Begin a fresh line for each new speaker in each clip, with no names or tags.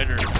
spider.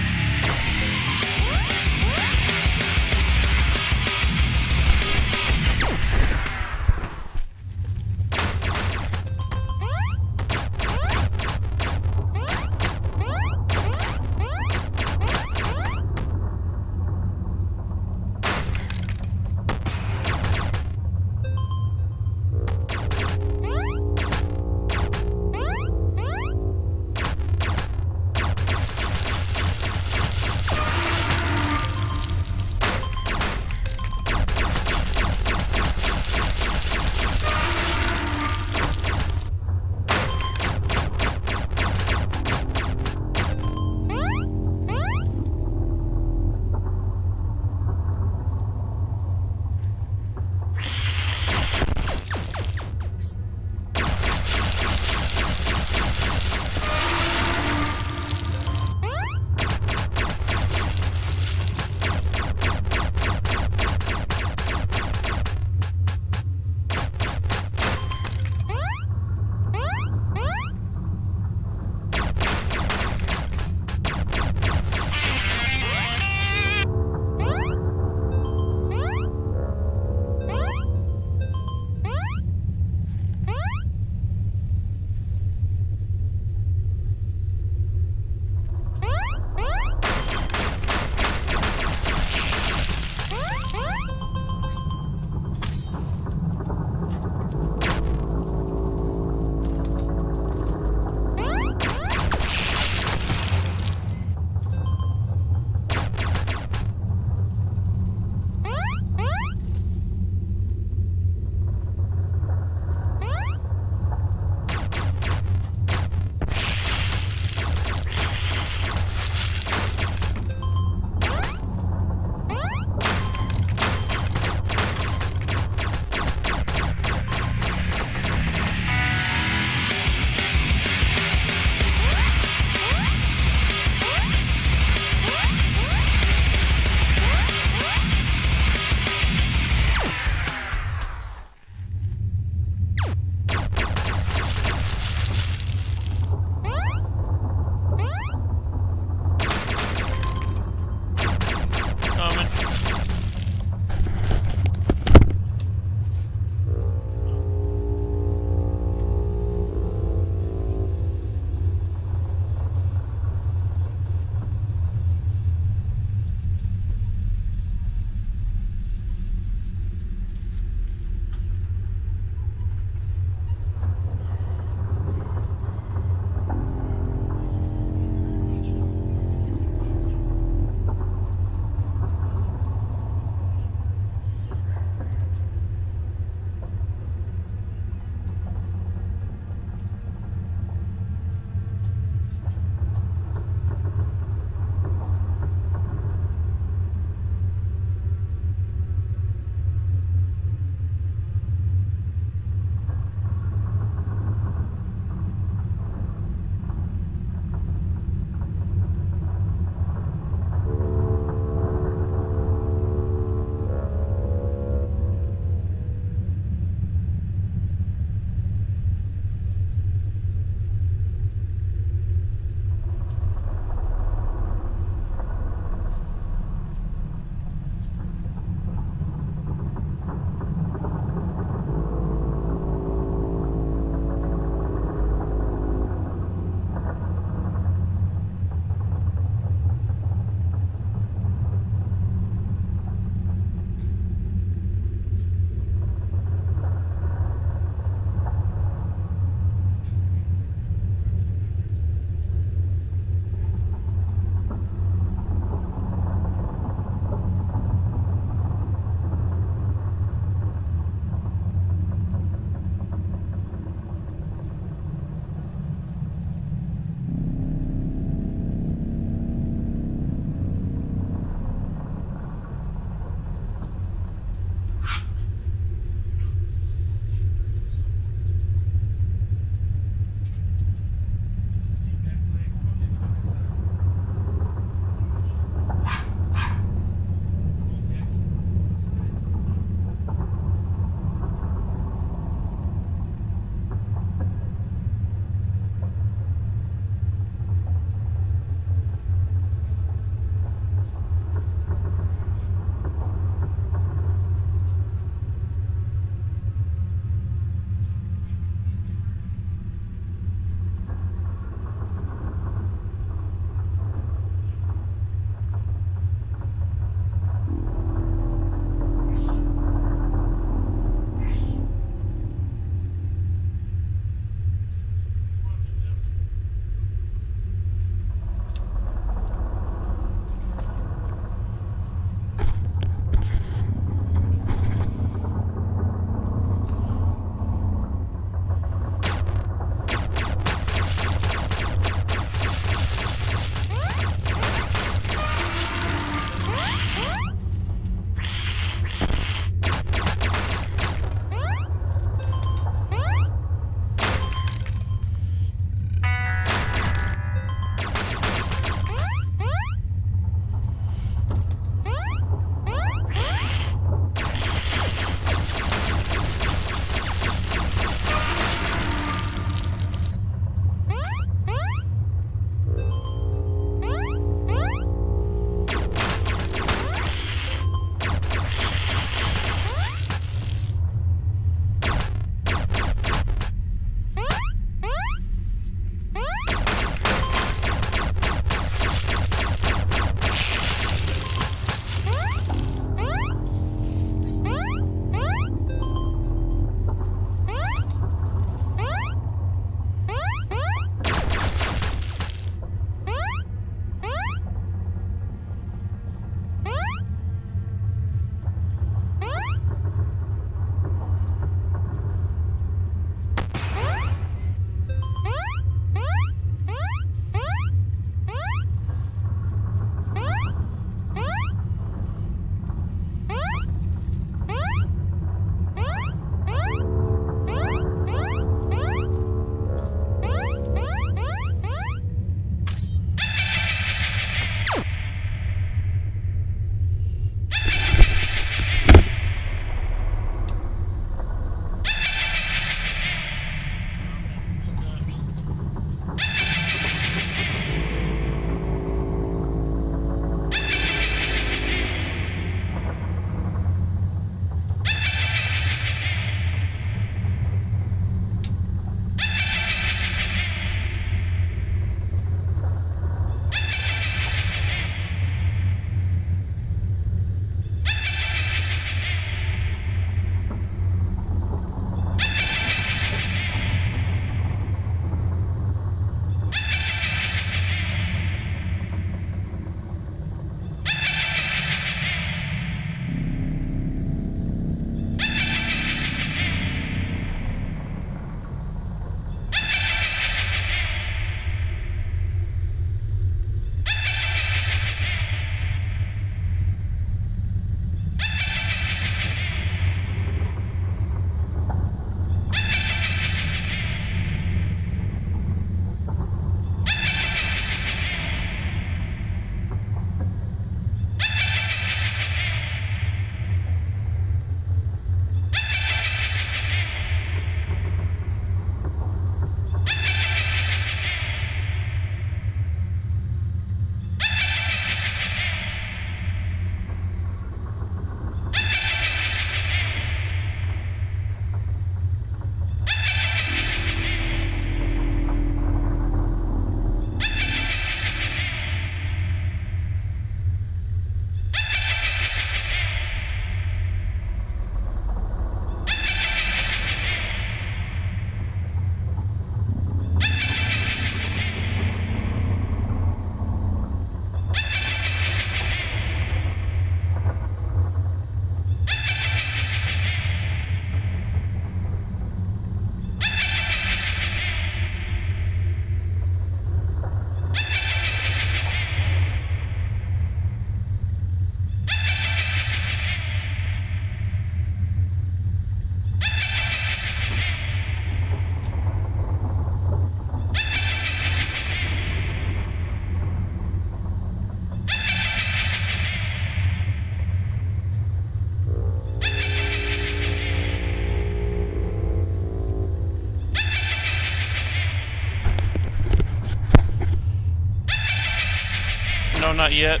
No, not yet.